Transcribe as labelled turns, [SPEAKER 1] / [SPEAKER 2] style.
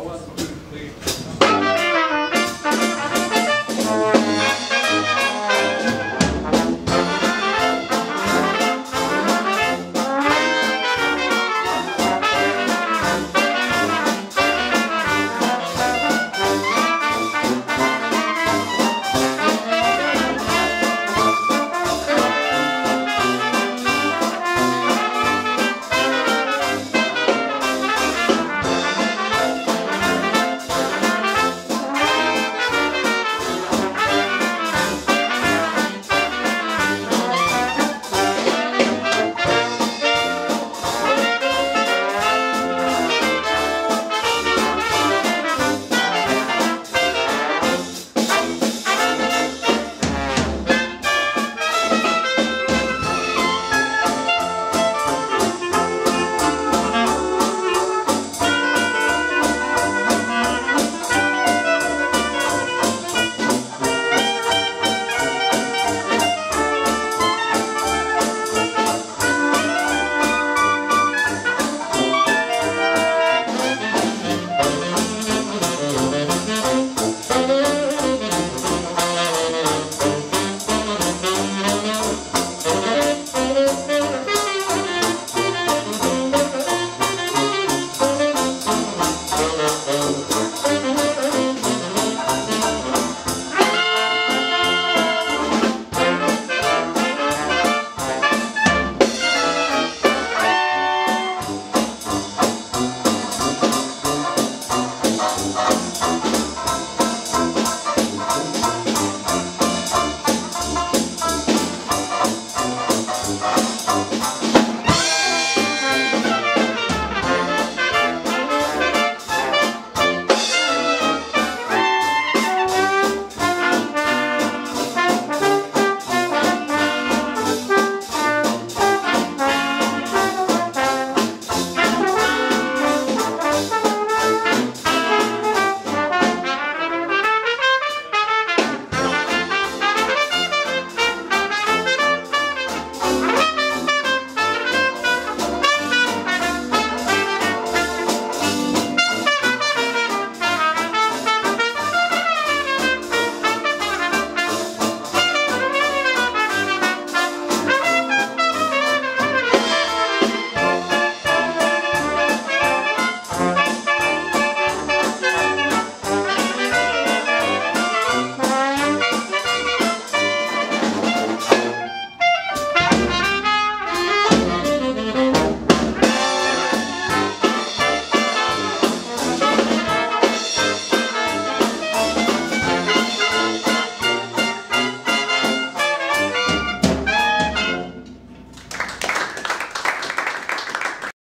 [SPEAKER 1] Oh, that's not clear.